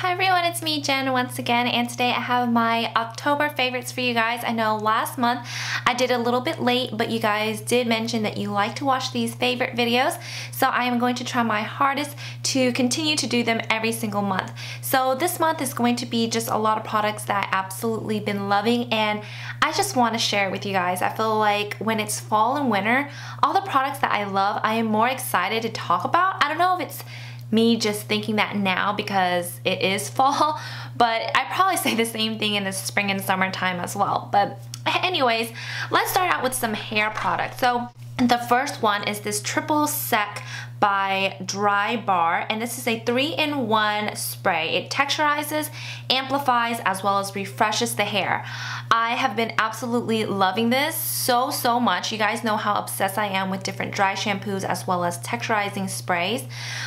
Hi everyone, it's me Jen once again and today I have my October favorites for you guys. I know last month I did a little bit late but you guys did mention that you like to watch these favorite videos so I am going to try my hardest to continue to do them every single month. So this month is going to be just a lot of products that I absolutely been loving and I just want to share it with you guys. I feel like when it's fall and winter, all the products that I love I am more excited to talk about. I don't know if it's me just thinking that now because it is fall, but I probably say the same thing in the spring and summertime as well. But anyways, let's start out with some hair products. So the first one is this triple sec by Drybar, and this is a three-in-one spray. It texturizes, amplifies, as well as refreshes the hair. I have been absolutely loving this so, so much. You guys know how obsessed I am with different dry shampoos as well as texturizing sprays.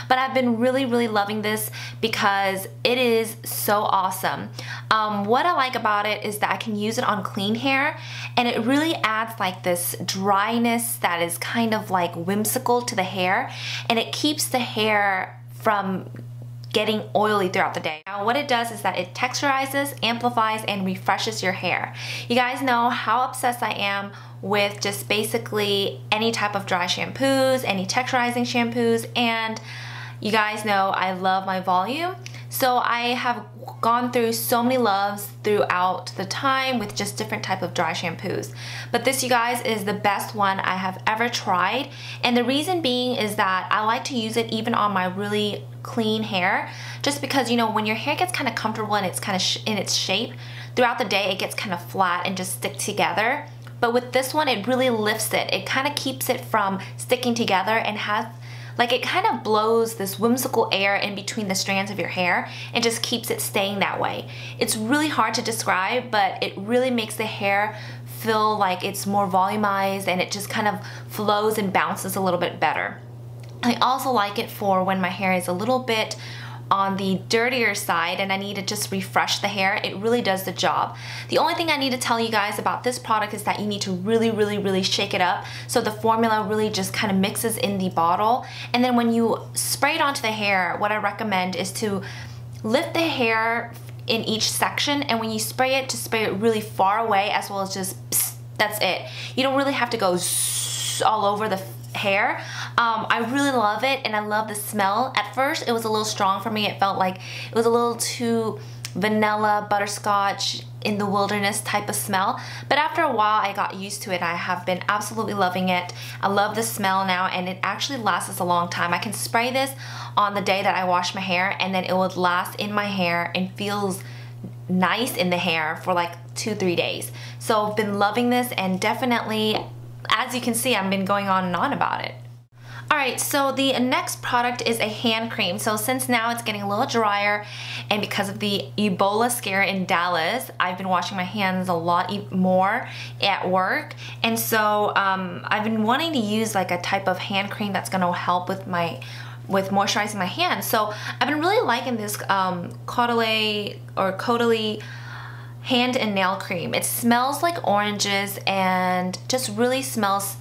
But I've been really, really loving this because it is so awesome. Um, what I like about it is that I can use it on clean hair and it really adds like this dryness that is kind of like whimsical to the hair and it keeps the hair from getting oily throughout the day. Now what it does is that it texturizes, amplifies, and refreshes your hair. You guys know how obsessed I am with just basically any type of dry shampoos, any texturizing shampoos, and you guys know I love my volume. So I have gone through so many loves throughout the time with just different type of dry shampoos. But this, you guys, is the best one I have ever tried. And the reason being is that I like to use it even on my really clean hair. Just because, you know, when your hair gets kind of comfortable and it's kind of in its shape, throughout the day it gets kind of flat and just stick together. But with this one, it really lifts it. It kind of keeps it from sticking together and has like it kind of blows this whimsical air in between the strands of your hair and just keeps it staying that way. It's really hard to describe, but it really makes the hair feel like it's more volumized and it just kind of flows and bounces a little bit better. I also like it for when my hair is a little bit on the dirtier side and I need to just refresh the hair, it really does the job. The only thing I need to tell you guys about this product is that you need to really, really, really shake it up so the formula really just kind of mixes in the bottle. And then when you spray it onto the hair, what I recommend is to lift the hair in each section and when you spray it, to spray it really far away as well as just that's it. You don't really have to go all over the hair. Um, I really love it and I love the smell. At first it was a little strong for me. It felt like it was a little too vanilla, butterscotch, in the wilderness type of smell. But after a while, I got used to it. I have been absolutely loving it. I love the smell now and it actually lasts a long time. I can spray this on the day that I wash my hair and then it would last in my hair and feels nice in the hair for like two, three days. So I've been loving this and definitely as you can see, I've been going on and on about it. Alright, so the next product is a hand cream. So since now it's getting a little drier and because of the Ebola scare in Dallas, I've been washing my hands a lot more at work. And so um, I've been wanting to use like a type of hand cream that's going to help with my with moisturizing my hands. So I've been really liking this um, Caudalie or Caudalie hand and nail cream. It smells like oranges and just really smells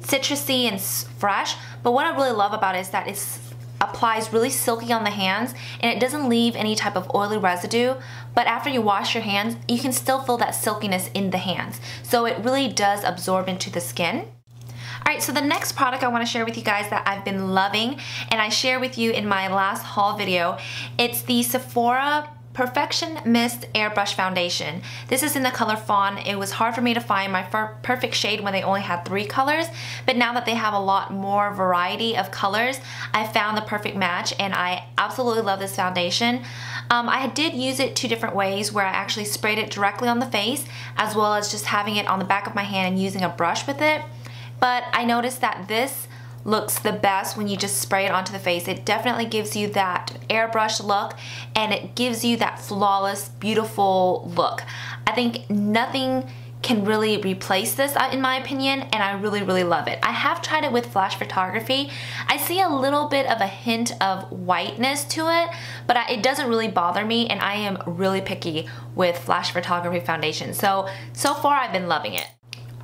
citrusy and fresh. But what I really love about it is that it applies really silky on the hands and it doesn't leave any type of oily residue. But after you wash your hands, you can still feel that silkiness in the hands. So it really does absorb into the skin. Alright, so the next product I want to share with you guys that I've been loving and I share with you in my last haul video, it's the Sephora Perfection Mist Airbrush Foundation. This is in the color Fawn. It was hard for me to find my perfect shade when they only had three colors, but now that they have a lot more variety of colors, I found the perfect match and I absolutely love this foundation. Um, I did use it two different ways where I actually sprayed it directly on the face as well as just having it on the back of my hand and using a brush with it. But I noticed that this looks the best when you just spray it onto the face. It definitely gives you that airbrush look and it gives you that flawless, beautiful look. I think nothing can really replace this uh, in my opinion and I really really love it. I have tried it with flash photography. I see a little bit of a hint of whiteness to it but it doesn't really bother me and I am really picky with flash photography foundation so so far I've been loving it.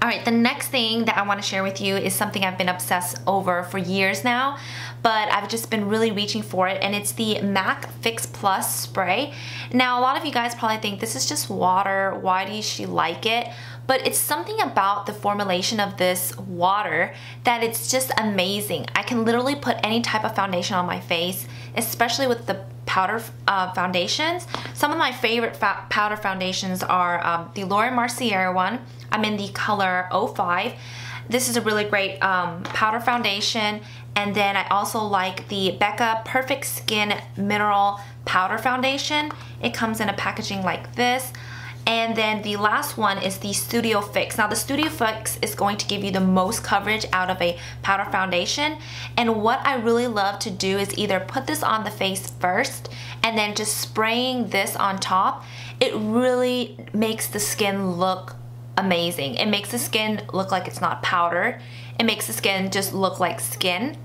All right, the next thing that I wanna share with you is something I've been obsessed over for years now, but I've just been really reaching for it, and it's the MAC Fix Plus spray. Now, a lot of you guys probably think this is just water, why does she like it? But it's something about the formulation of this water that it's just amazing. I can literally put any type of foundation on my face, especially with the powder uh, foundations. Some of my favorite fa powder foundations are um, the Laura Mercier one, I'm in the color 05. This is a really great um, powder foundation. And then I also like the Becca Perfect Skin Mineral Powder Foundation. It comes in a packaging like this. And then the last one is the Studio Fix. Now the Studio Fix is going to give you the most coverage out of a powder foundation. And what I really love to do is either put this on the face first and then just spraying this on top. It really makes the skin look amazing. It makes the skin look like it's not powder. It makes the skin just look like skin.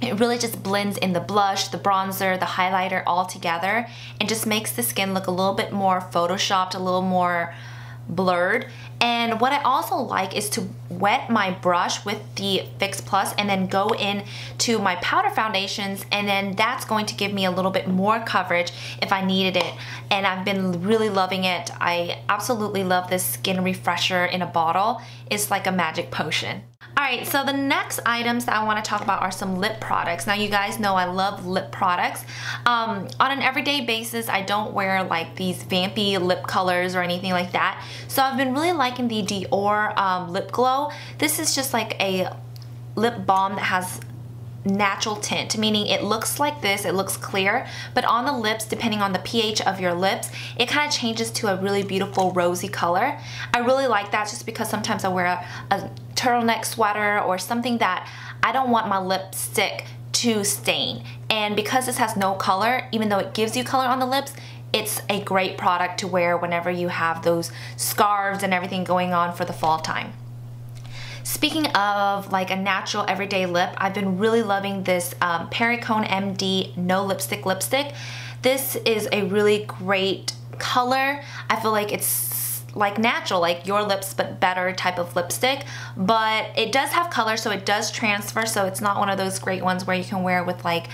It really just blends in the blush, the bronzer, the highlighter all together and just makes the skin look a little bit more photoshopped, a little more blurred. And what I also like is to wet my brush with the Fix Plus and then go in to my powder foundations and then that's going to give me a little bit more coverage if I needed it. And I've been really loving it. I absolutely love this skin refresher in a bottle. It's like a magic potion. Alright, so the next items that I want to talk about are some lip products. Now you guys know I love lip products. Um, on an everyday basis, I don't wear like these vampy lip colors or anything like that. So I've been really liking the Dior um, Lip Glow. This is just like a lip balm that has natural tint, meaning it looks like this, it looks clear, but on the lips, depending on the pH of your lips, it kind of changes to a really beautiful rosy color. I really like that just because sometimes I wear a, a turtleneck sweater or something that I don't want my lipstick to stain. And because this has no color, even though it gives you color on the lips, it's a great product to wear whenever you have those scarves and everything going on for the fall time. Speaking of like a natural everyday lip, I've been really loving this um, Perricone MD No Lipstick Lipstick. This is a really great color. I feel like it's like natural, like your lips but better type of lipstick. But it does have color so it does transfer so it's not one of those great ones where you can wear with like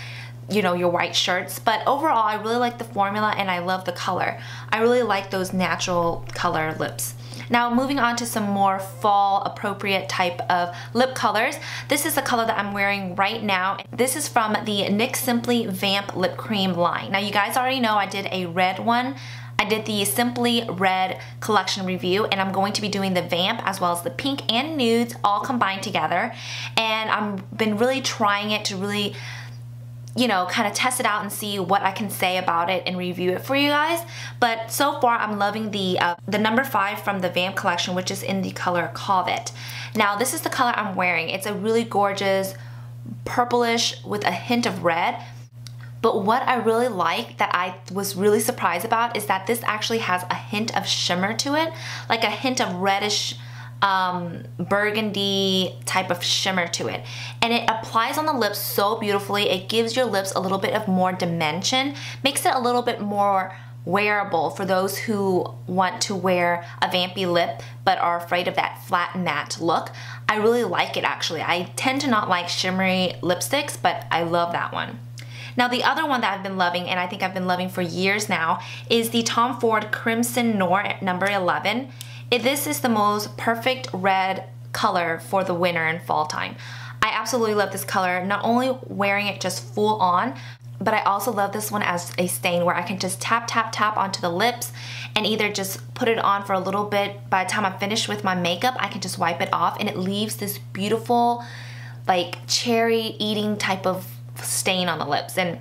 you know your white shirts but overall I really like the formula and I love the color I really like those natural color lips now moving on to some more fall appropriate type of lip colors. This is the color that I'm wearing right now. This is from the NYX Simply Vamp Lip Cream line. Now you guys already know I did a red one. I did the Simply Red collection review and I'm going to be doing the Vamp as well as the pink and nudes all combined together. And I've been really trying it to really you know, kind of test it out and see what I can say about it and review it for you guys. But so far, I'm loving the uh, the number five from the Vamp collection, which is in the color Covet. Now, this is the color I'm wearing. It's a really gorgeous purplish with a hint of red. But what I really like that I was really surprised about is that this actually has a hint of shimmer to it, like a hint of reddish um, burgundy type of shimmer to it. And it applies on the lips so beautifully. It gives your lips a little bit of more dimension, makes it a little bit more wearable for those who want to wear a vampy lip but are afraid of that flat matte look. I really like it actually. I tend to not like shimmery lipsticks, but I love that one. Now the other one that I've been loving, and I think I've been loving for years now, is the Tom Ford Crimson Noir number 11. This is the most perfect red color for the winter and fall time. I absolutely love this color, not only wearing it just full on, but I also love this one as a stain where I can just tap, tap, tap onto the lips and either just put it on for a little bit. By the time I'm finished with my makeup, I can just wipe it off and it leaves this beautiful, like cherry eating type of stain on the lips. And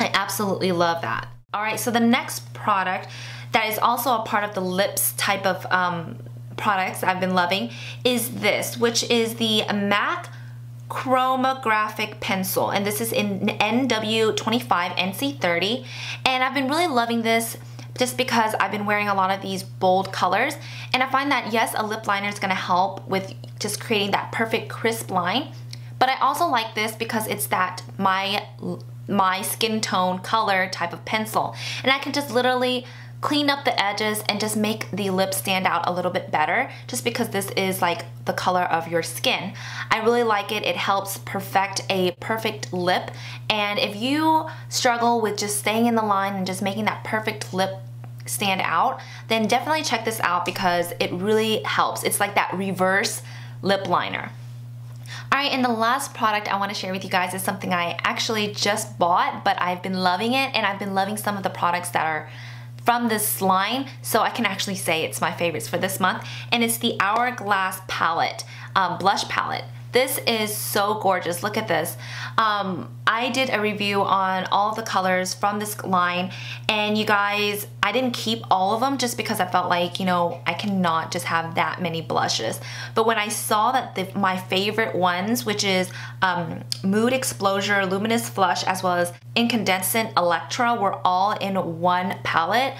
I absolutely love that. All right, so the next product that is also a part of the lips type of um, products I've been loving is this, which is the MAC chromagraphic pencil. And this is in NW25 NC30 and I've been really loving this just because I've been wearing a lot of these bold colors. And I find that yes a lip liner is going to help with just creating that perfect crisp line. But I also like this because it's that my my skin tone color type of pencil and I can just literally clean up the edges and just make the lip stand out a little bit better just because this is like the color of your skin. I really like it. It helps perfect a perfect lip and if you struggle with just staying in the line and just making that perfect lip stand out, then definitely check this out because it really helps. It's like that reverse lip liner. Alright, and the last product I want to share with you guys is something I actually just bought, but I've been loving it, and I've been loving some of the products that are from this line, so I can actually say it's my favorites for this month, and it's the Hourglass palette, um, blush palette. This is so gorgeous. Look at this. Um, I did a review on all the colors from this line and you guys, I didn't keep all of them just because I felt like, you know, I cannot just have that many blushes. But when I saw that the, my favorite ones, which is um, Mood Exposure, Luminous Flush, as well as Incandescent Electra were all in one palette,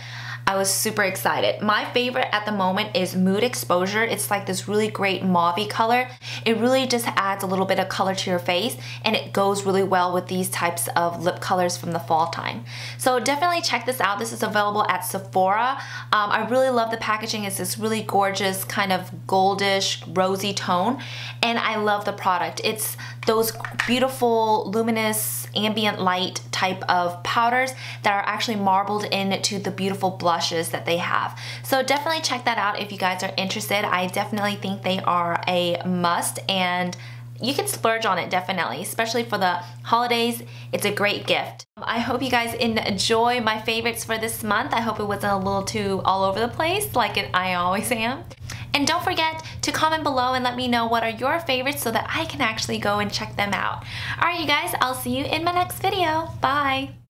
I was super excited. My favorite at the moment is Mood Exposure. It's like this really great mauve color. It really just adds a little bit of color to your face and it goes really well with these types of lip colors from the fall time. So definitely check this out. This is available at Sephora. Um, I really love the packaging. It's this really gorgeous kind of goldish rosy tone and I love the product. It's those beautiful luminous ambient light type of powders that are actually marbled into the beautiful blushes that they have. So definitely check that out if you guys are interested. I definitely think they are a must and you can splurge on it definitely, especially for the holidays. It's a great gift. Um, I hope you guys enjoy my favorites for this month. I hope it wasn't a little too all over the place like it, I always am. And don't forget to comment below and let me know what are your favorites so that I can actually go and check them out. Alright you guys, I'll see you in my next video. Bye!